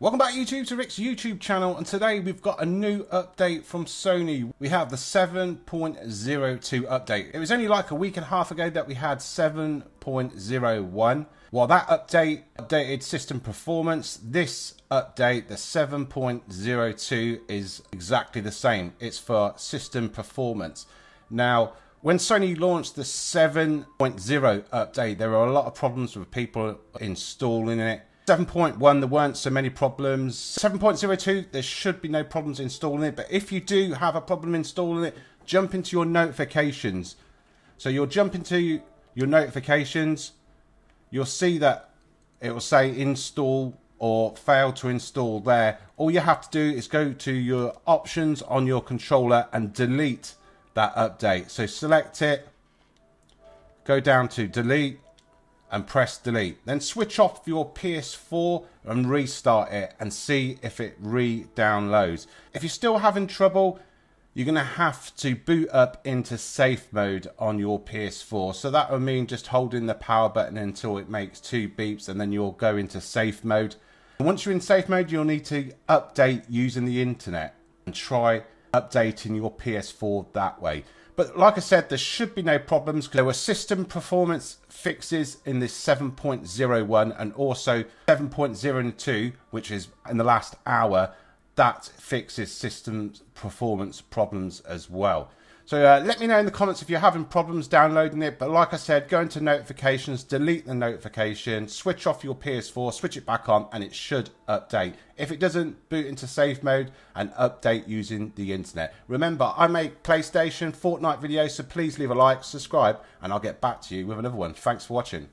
Welcome back YouTube to Rick's YouTube channel and today we've got a new update from Sony. We have the 7.02 update. It was only like a week and a half ago that we had 7.01. While that update updated system performance, this update, the 7.02 is exactly the same. It's for system performance. Now, when Sony launched the 7.0 update, there were a lot of problems with people installing it 7.1 there weren't so many problems. 7.02 there should be no problems installing it but if you do have a problem installing it jump into your notifications. So you'll jump into your notifications you'll see that it will say install or fail to install there. All you have to do is go to your options on your controller and delete that update. So select it go down to delete and press delete. Then switch off your PS4 and restart it and see if it re-downloads. If you're still having trouble, you're going to have to boot up into safe mode on your PS4. So that will mean just holding the power button until it makes two beeps and then you'll go into safe mode. And once you're in safe mode, you'll need to update using the internet and try updating your PS4 that way. But like I said, there should be no problems because there were system performance fixes in this 7.01 and also 7.02, which is in the last hour, that fixes system performance problems as well. So uh, let me know in the comments if you're having problems downloading it. But like I said, go into notifications, delete the notification, switch off your PS4, switch it back on, and it should update. If it doesn't, boot into safe mode and update using the internet. Remember, I make PlayStation, Fortnite videos, so please leave a like, subscribe, and I'll get back to you with another one. Thanks for watching.